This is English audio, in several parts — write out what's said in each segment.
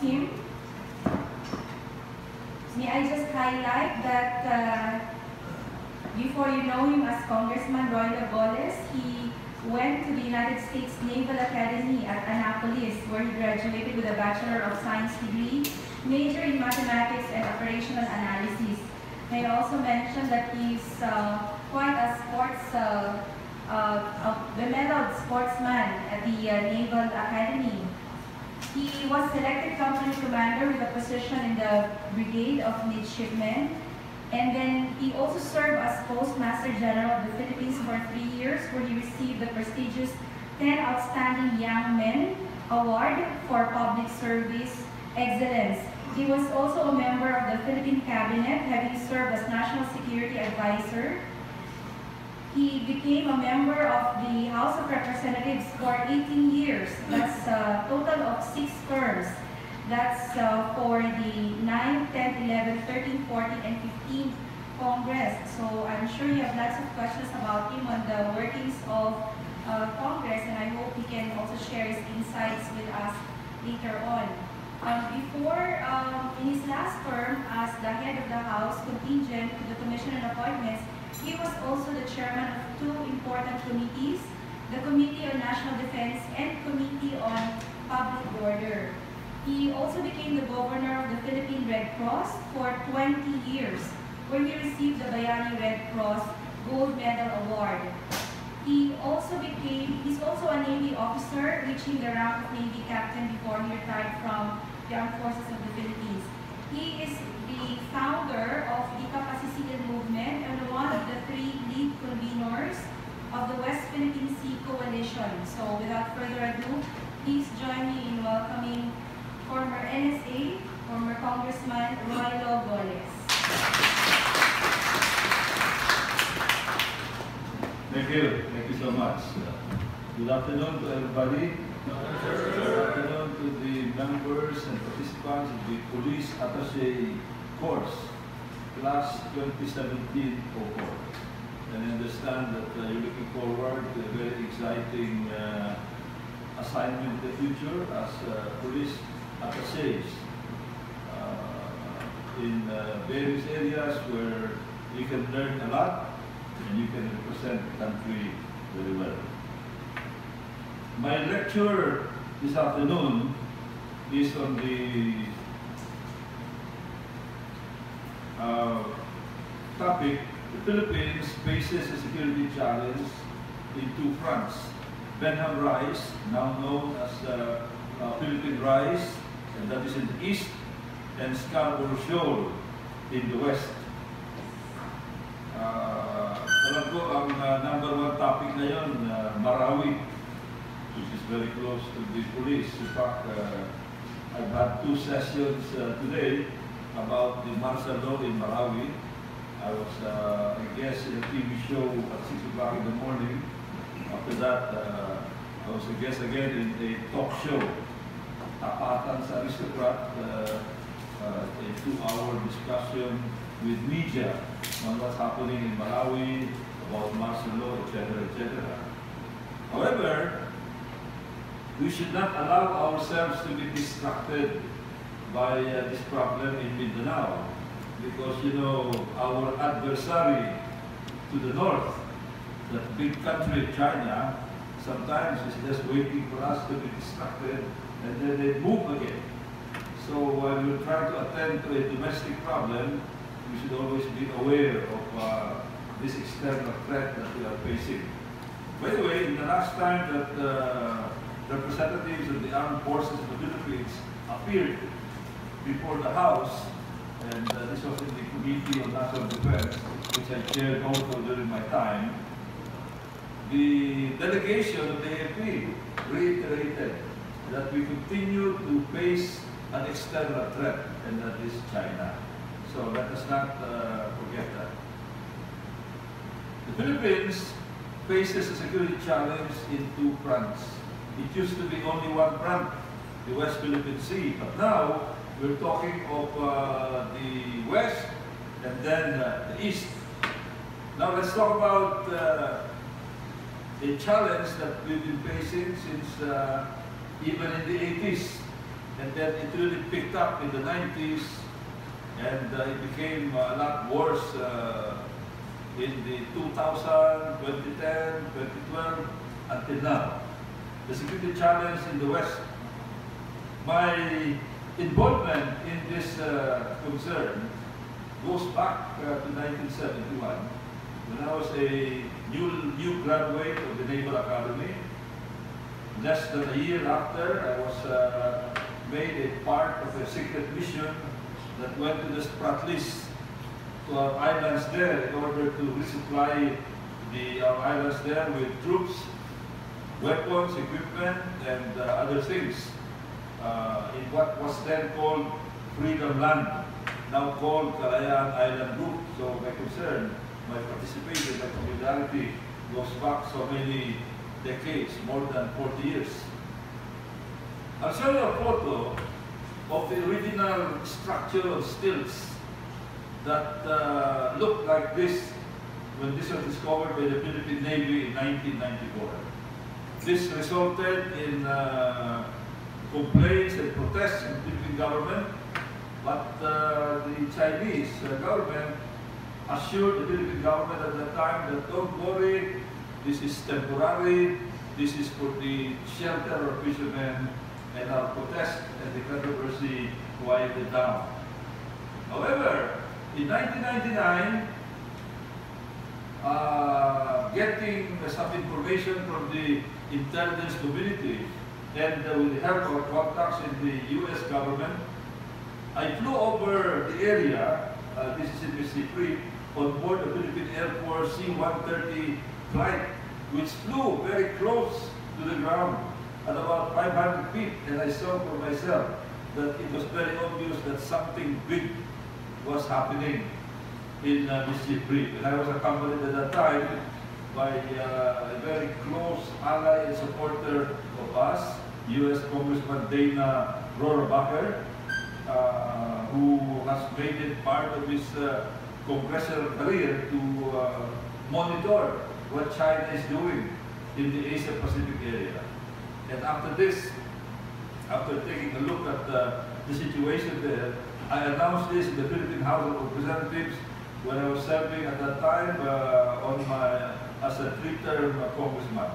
him. May I just highlight that uh, before you know him as Congressman Roilo Golez, he went to the United States Naval Academy at Annapolis, where he graduated with a Bachelor of Science degree, major in mathematics and operational analysis. May I also mention that he's uh, quite a sports, uh, uh, a medaled sportsman at the uh, Naval Academy. He was selected company commander with a position in the Brigade of Midshipmen. And then he also served as Postmaster General of the Philippines for three years, where he received the prestigious 10 Outstanding Young Men Award for Public Service Excellence. He was also a member of the Philippine Cabinet, having served as National Security Advisor he became a member of the House of Representatives for 18 years. That's a total of six terms. That's uh, for the 9th, 10th, 11th, 13th, 14th, and 15th Congress. So I'm sure you have lots of questions about him on the workings of uh, Congress, and I hope he can also share his insights with us later on. Um, before, um, in his last term as the head of the House contingent to the Commission on Appointments, he was also the chairman of two important committees, the Committee on National Defense and Committee on Public Order. He also became the governor of the Philippine Red Cross for 20 years, where he received the Bayani Red Cross Gold Medal Award. He also became, he's also a Navy officer, reaching the rank of Navy Captain before he retired from the Armed Forces of the Philippines. He is the founder of the Kapasisigan movement and one of the three lead conveners of the West Philippine Sea Coalition. So without further ado, please join me in welcoming former NSA, former Congressman Roilo Golez. Thank you. Thank you so much. Good afternoon to everybody. Good afternoon to the members and participants of the Police Attaché course, class 2017 cohort. And I understand that uh, you're looking forward to a very exciting uh, assignment in the future as police attachés uh, in uh, various areas where you can learn a lot and you can represent the country very well. My lecture this afternoon is on the uh, topic, the Philippines faces a security challenge in two fronts. Benham Rise, now known as uh, uh, Philippine Rise, and that is in the east, and Scarborough Shoal in the west. Uh, alam ko ang uh, number one topic ngayon, uh, Marawi, which is very close to the police. In fact, uh, I've had two sessions uh, today about the martial law in Marawi. I was uh, a guest in a TV show at 6 o'clock in the morning. After that, uh, I was a guest again in a talk show, Tapatan sa Aristocrat, uh, uh, a two-hour discussion with media on what's happening in Marawi, about martial law, etc., etc. However, we should not allow ourselves to be distracted by uh, this problem in Mindanao because you know our adversary to the north, that big country China, sometimes is just waiting for us to be distracted and then they move again. So when we try to attend to a domestic problem, we should always be aware of uh, this external threat that we are facing. By the way, in the last time that uh, representatives of the armed forces of the Philippines appeared before the House, and uh, this was in the Committee on National Defense, which I chaired also during my time, the delegation of the AFP reiterated that we continue to face an external threat, and that is China. So let us not uh, forget that. The Philippines faces a security challenge in two fronts. It used to be only one front, the West Philippine Sea, but now we're talking of uh, the west and then uh, the east. Now let's talk about a challenge that we've been facing since uh, even in the 80s. And then it really picked up in the 90s, and uh, it became a lot worse uh, in the 2000, 2010, 2012, until now. The security challenge in the West. My involvement in this uh, concern goes back uh, to 1971 when I was a new, new graduate of the Naval Academy. Less than a year after, I was uh, made a part of a secret mission that went to the Spratlys, to our islands there, in order to resupply the our islands there with troops, weapons, equipment, and uh, other things uh, in what was then called Freedom Land, now called Kalayaan Island Group. So my concern, my participation, my solidarity goes back so many decades, more than 40 years. I'll show you a photo of the original structure of stilts that uh, looked like this when this was discovered by the Philippine Navy in 1994. This resulted in uh, complaints and protests from the Philippine government, but uh, the Chinese uh, government assured the Philippine government at that time that don't worry, this is temporary, this is for the shelter of fishermen, and our protest and the controversy quieted down. However, in 1999, uh, getting some information from the intelligence community and uh, with the help of contacts in the U.S. government, I flew over the area, uh, this is in Mischief Reef, on board the Philippine Air Force C-130 flight, which flew very close to the ground at about 500 feet, and I saw for myself that it was very obvious that something big was happening in uh, Mischief Reef. And I was accompanied at that time by uh, a very close ally and supporter of us, U.S. Congressman Dana Rohrabacher, uh, who has made it part of his uh, congressional career to uh, monitor what China is doing in the Asia Pacific area. And after this, after taking a look at the, the situation there, I announced this in the Philippine House of Representatives when I was serving at that time uh, on my as a three-term congressman.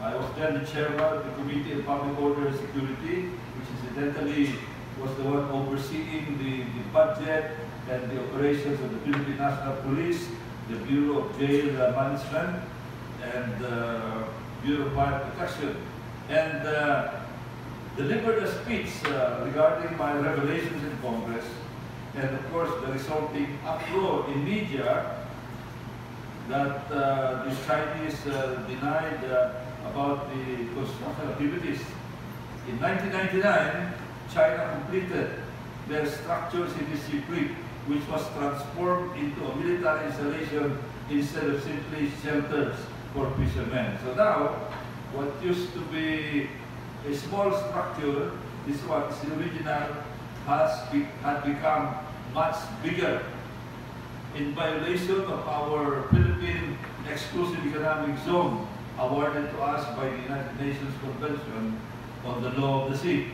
I was then the chairman of the Committee on Public Order and Security, which incidentally was the one overseeing the, the budget and the operations of the Philippine National Police, the Bureau of Jail Management, and uh, Bureau of Fire Protection. And uh, delivered a speech uh, regarding my revelations in Congress, and of course the resulting uproar in media that uh, the Chinese uh, denied uh, about the construction activities. In 1999, China completed their structures in the Secret, which was transformed into a military installation instead of simply shelters for fishermen. So now, what used to be a small structure, this one is the original, has be, had become much bigger in violation of our Philippine Exclusive Economic Zone awarded to us by the United Nations Convention on the Law of the Sea,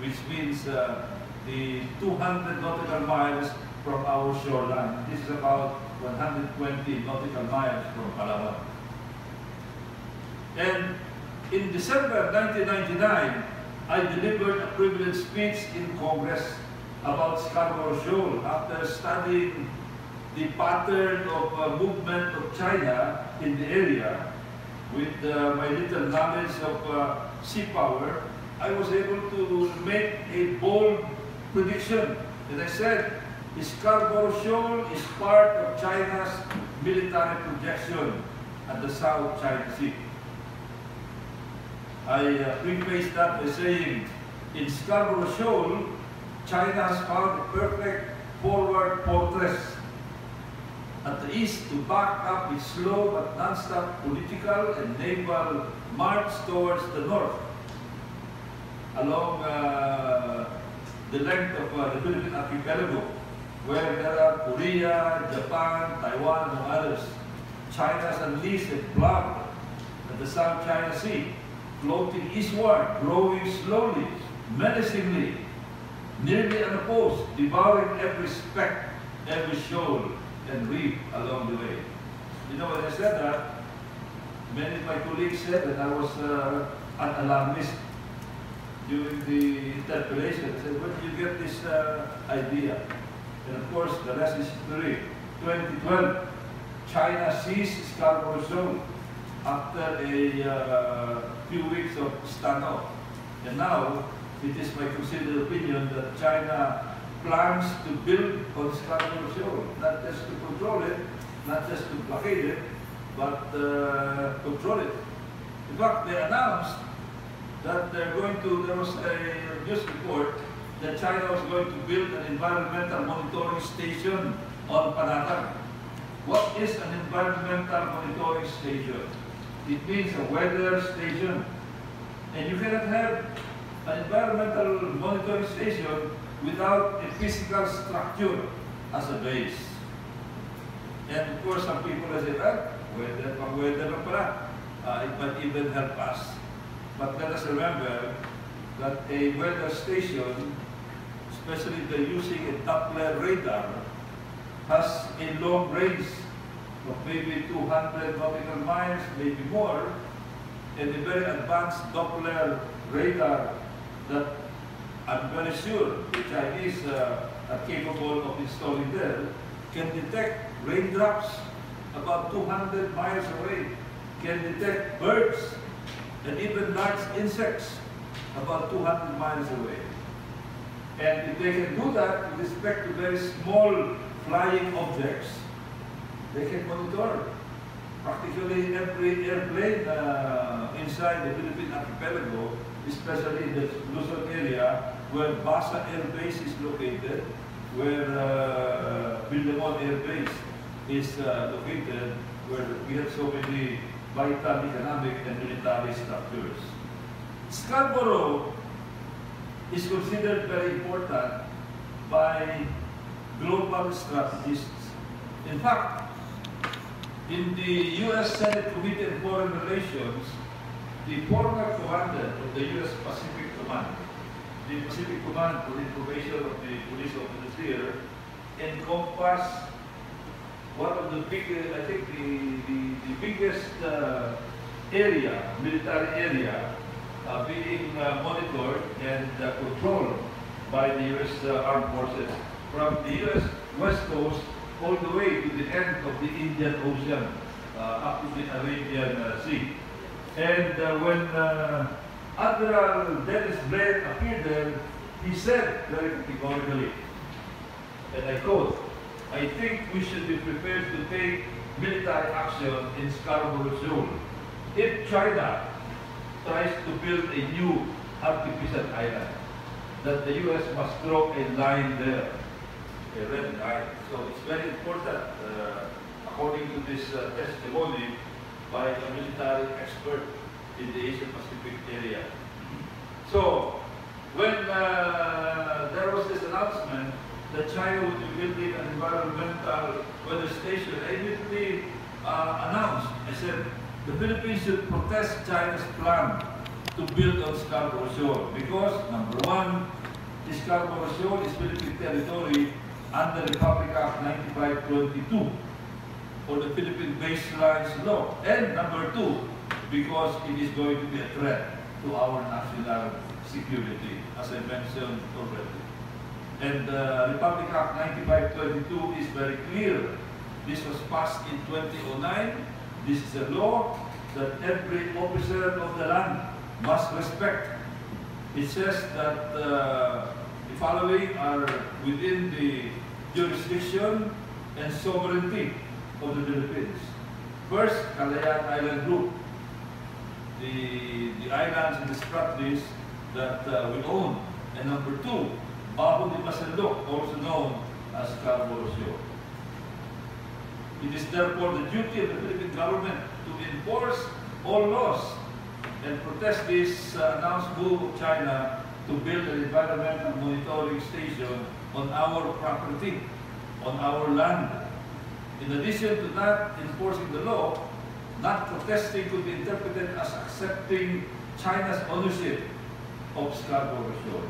which means uh, the 200 nautical miles from our shoreline. This is about 120 nautical miles from Palawan. And in December 1999, I delivered a privileged speech in Congress about Scarborough Shoal after studying the pattern of uh, movement of China in the area with uh, my little knowledge of uh, sea power, I was able to make a bold prediction. And I said, Scarborough Shoal is part of China's military projection at the South China Sea. I uh, prefaced that by saying, in Scarborough Shoal, China has found a perfect forward fortress. At the east to back up its slow but non-stop political and naval march towards the north. Along uh, the length of uh, the Philippine archipelago, where there are Korea, Japan, Taiwan, and others. China has unleashed a flood at the South China Sea, floating eastward, growing slowly, menacingly, nearly unopposed, devouring every speck, every shoal and reef along the way. You know, when I said that, many of my colleagues said that I was uh, an alarmist during the interpellation. I said, where did you get this uh, idea? And of course, the rest is history. 2012, China seized Scarborough Shoal after a uh, few weeks of standoff. And now, it is my considered opinion that China plans to build on Scarborough Shoal, not just to control it, not just to blockade it, but uh, control it. In fact, they announced that they're going to, there was a news report that China was going to build an environmental monitoring station on Panatag. What is an environmental monitoring station? It means a weather station. And you cannot have an environmental monitoring station without a physical structure as a base. And of course, some people say, well, weather, weather uh, it might even help us. But let us remember that a weather station, especially if they're using a Doppler radar, has a long range of maybe 200 nautical miles, maybe more, and a very advanced Doppler radar that I'm very sure the Chinese uh, are capable of installing there, can detect raindrops about 200 miles away, can detect birds and even large insects about 200 miles away. And if they can do that with respect to very small flying objects, they can monitor practically every airplane uh, inside the Philippine archipelago, especially in the Luzon area where Basa Air Base is located, where uh, Villamor Air Base is uh, located, where we have so many vital economic and military structures. Scarborough is considered very important by global strategists. In fact, in the U.S. Senate Committee on Foreign Relations, the former commander of the U.S. Pacific Command, the Pacific Command for information of the police officers here, encompass one of the big, I think the, the, the biggest uh, area, military area, uh, being uh, monitored and uh, controlled by the U.S. Uh, Armed Forces from the U.S. West Coast all the way to the end of the Indian Ocean, uh, up to the Arabian uh, Sea. And when Admiral Dennis Blair appeared there, he said very categorically, and I quote, I think we should be prepared to take military action in Scarborough Shoal. If China tries to build a new artificial island, that the U.S. must draw a line there, a red line. So it's very important, uh, according to this uh, testimony by a military expert in the Asia Pacific area. So when uh, there was this announcement that China would be building an environmental weather station, I immediately uh, announced, I said, the Philippines should protest China's plan to build on Scarborough Shoal because, number one, Scarborough Shoal is Philippine territory under Republic Act 9522 for the Philippine Baselines Law. And number two, because it is going to be a threat to our national security, as I mentioned already. And uh, Republic Act 9522 is very clear. This was passed in 2009. This is a law that every officer of the land must respect. It says that uh, the following are within the jurisdiction and sovereignty of the Philippines. First, Kalayaan Island Group, the, the islands in the Spratlys that uh, we own. And number two, Bajo de Masinloc, also known as Shoal. It is therefore the duty of the Philippine government to enforce all laws and protest this uh, announced move of China to build an environmental monitoring station on our property, on our land. In addition to that, enforcing the law, not protesting could be interpreted as accepting China's ownership of Scarborough Shoal.